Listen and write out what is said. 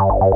Yeah.